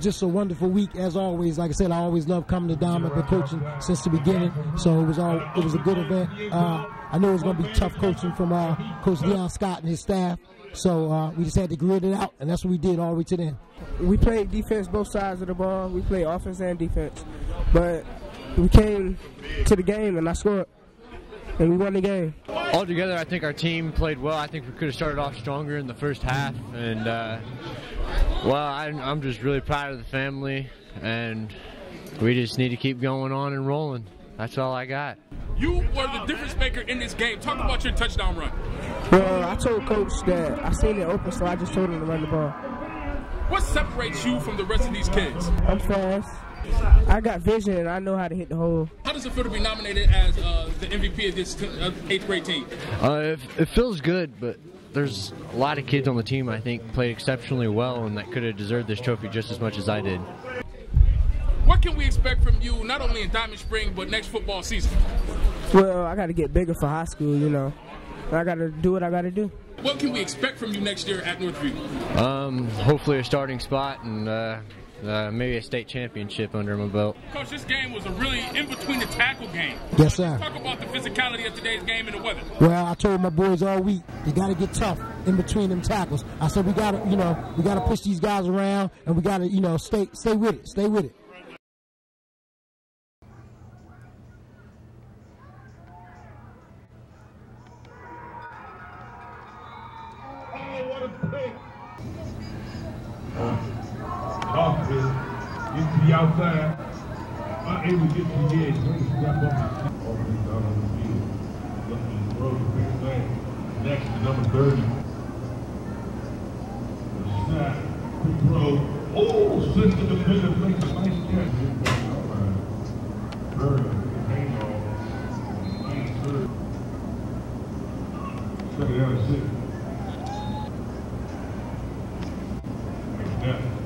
just a wonderful week as always. Like I said, I always love coming to Dom. I've been coaching since the beginning, so it was all it was a good event. Uh, I know it was going to be tough coaching from uh, Coach Deion Scott and his staff. So uh, we just had to grit it out, and that's what we did all the way to the end. We played defense both sides of the ball. We played offense and defense, but we came to the game and I scored, and we won the game. Altogether, I think our team played well. I think we could have started off stronger in the first half, and uh, well, I, I'm just really proud of the family, and we just need to keep going on and rolling. That's all I got. You were the difference maker in this game. Talk about your touchdown run. Well, I told coach that I seen it open, so I just told him to run the ball. What separates you from the rest of these kids? I'm fast. I got vision and I know how to hit the hole. How does it feel to be nominated as uh, the MVP of this t- uh, eighth grade team? Uh, it, it feels good, but there's a lot of kids on the team I think played exceptionally well and that could have deserved this trophy just as much as I did. What can we expect from you, not only in Diamond Spring, but next football season? Well, I got to get bigger for high school, you know. I got to do what I got to do. What can we expect from you next year at Northview? Um, hopefully a starting spot and uh, uh, maybe a state championship under my belt. Coach, this game was a really in between the tackle game. Yes, sir. Talk about the physicality of today's game and the weather. Well, I told my boys all week, you got to get tough in between them tackles. I said we got to, you know, we got to push these guys around, and we got to, you know, stay, stay with it, stay with it. Offense, get to the outside, unable to get to the edge, bring the step up. Offense out on the field, looking to throw the big man. Next to number 30. Snap, quick throw. Sends the defender, makes a nice catch. Very. Hang on. Second down and six. Yeah.